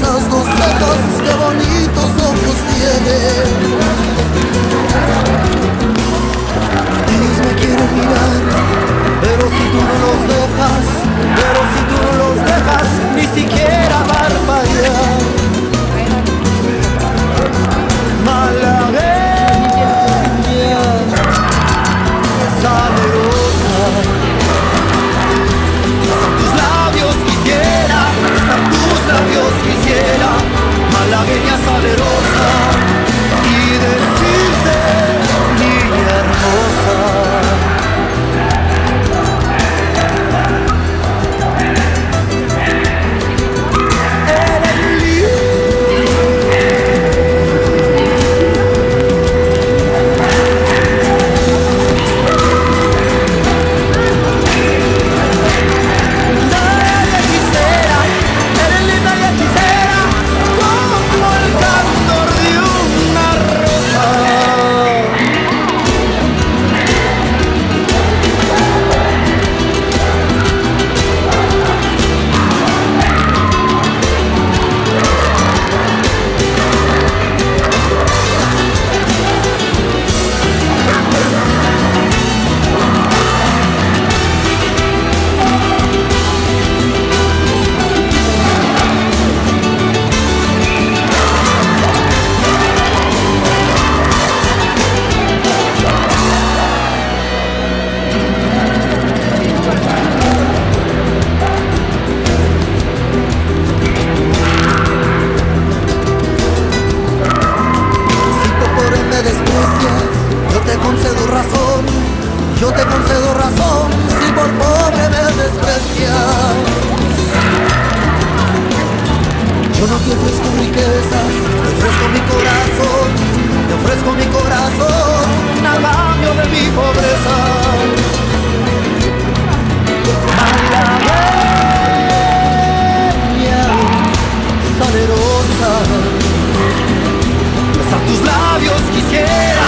Создал scared